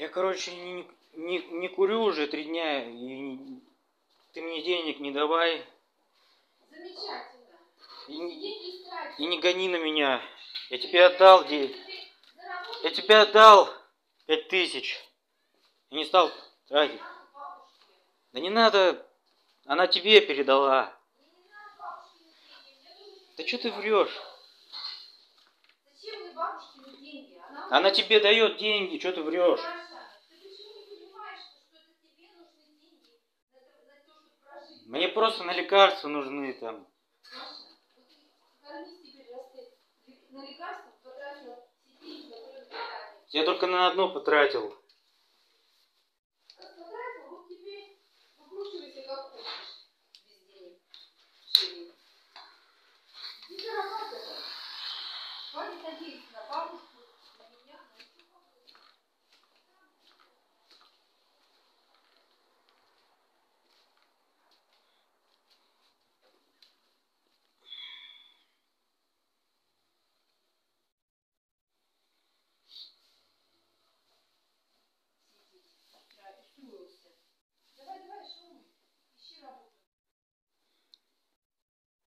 Я, короче, не, не, не курю уже три дня, и ты мне денег не давай, Замечательно. и, не- и не гони на меня. Я тебе отдал деньги. Я тебе отдал пять тысяч. И не стал тратить. Да не надо, она тебе передала. Да что ты врешь? Она тебе дает деньги, что ты врешь? Маша, ты почему не понимаешь, что это тебе нужны деньги на то, на то, чтобы прожить? Мне просто на лекарства нужны там. На. Я только на одно потратил. Раз потратила, вот теперь